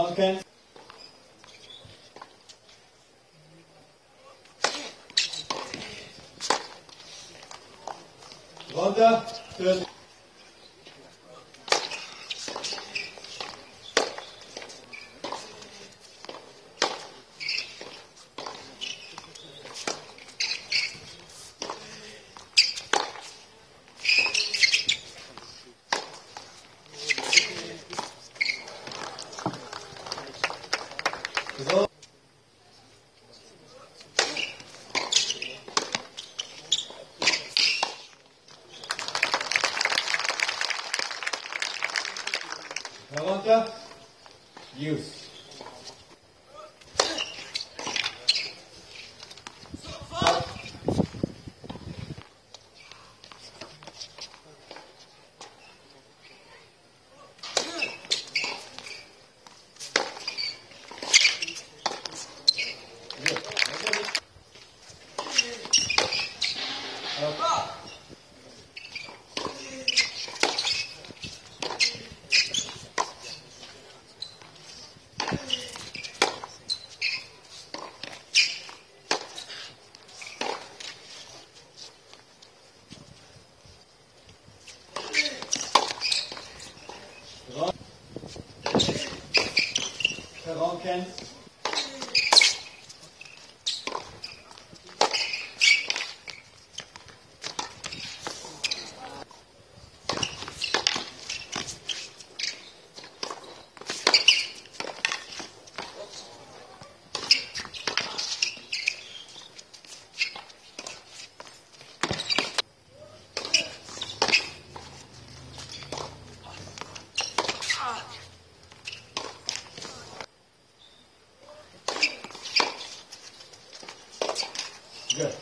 Morgen. Runter. Tschüss. Pergunta? Gilson. Karaken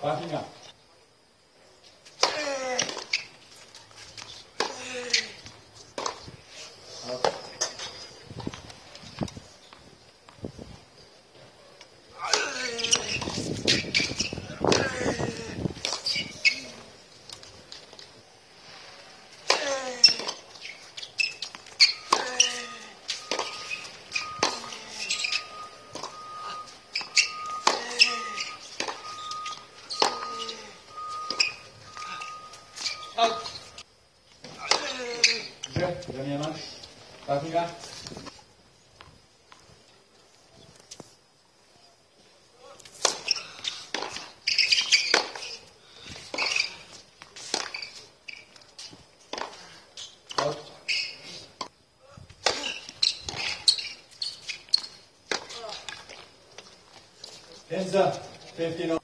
好了听 Windsor, 59.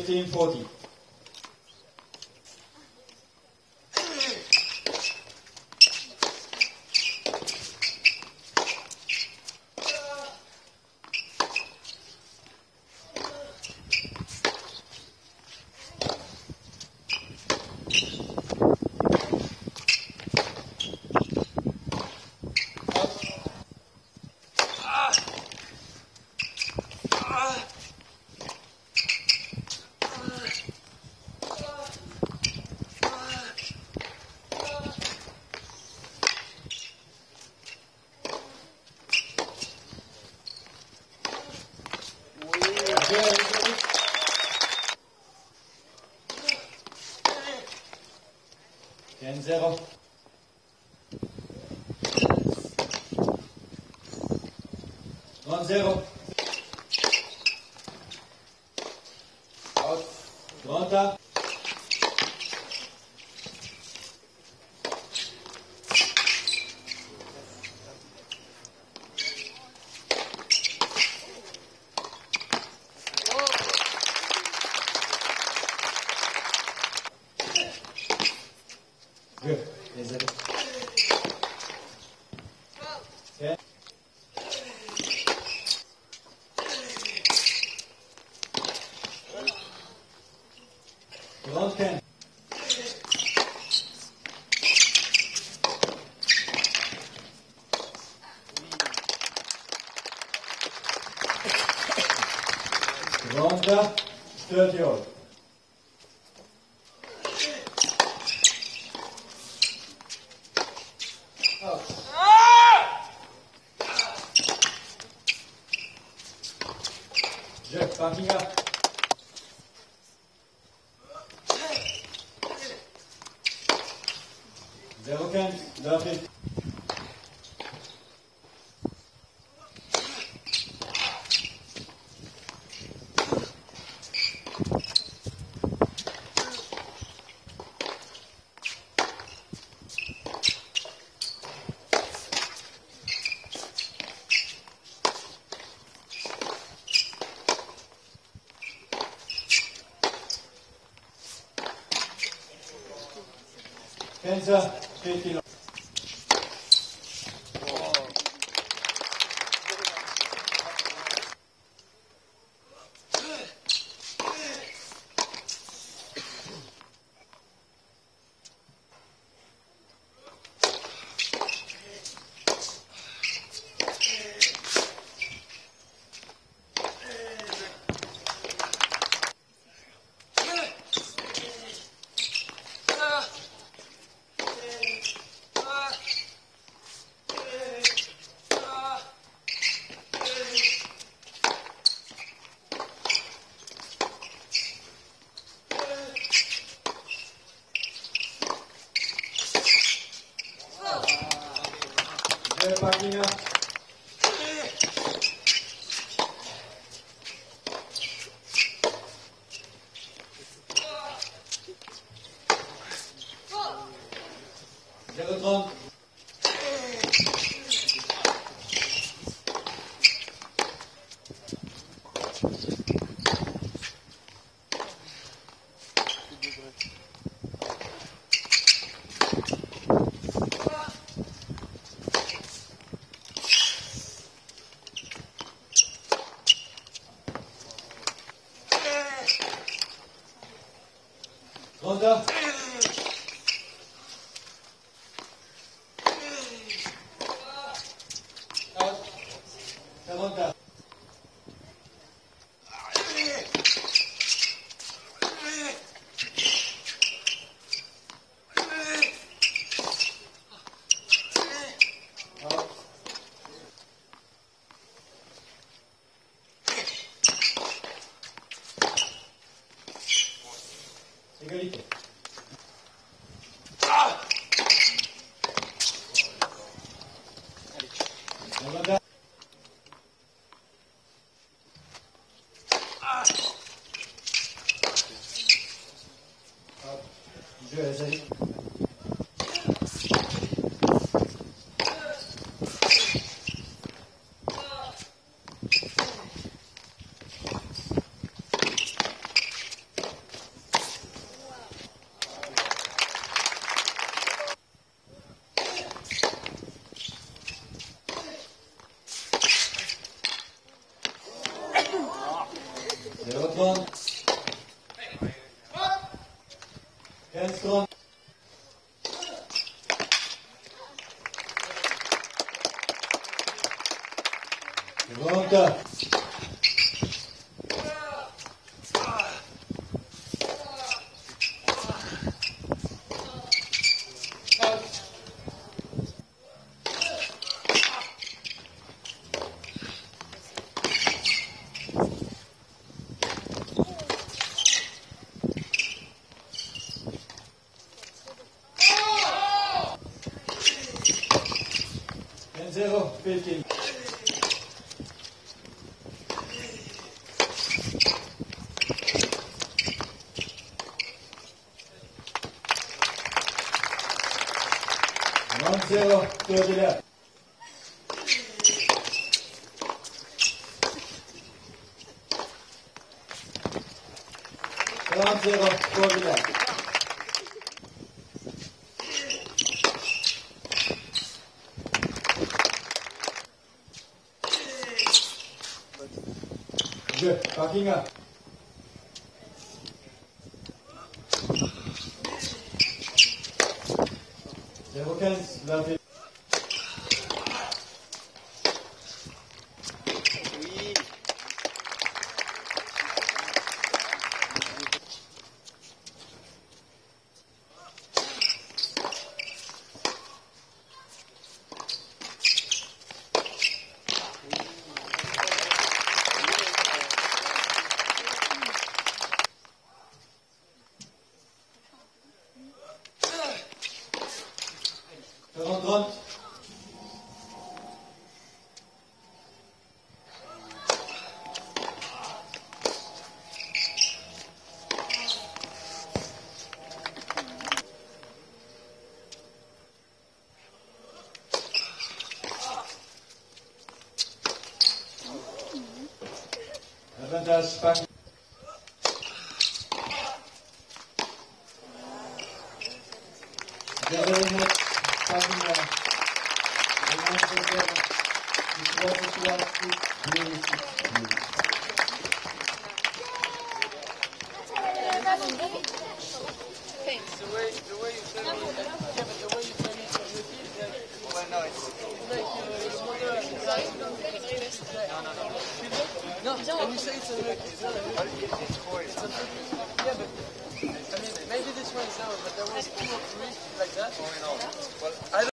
1540 zero. Out. Pronta. Good. Is it? Ten. Pronta. 30 old. 電車定期の。谢谢。这个，多一点。这个，多一点。你去打听啊。that satisfaction.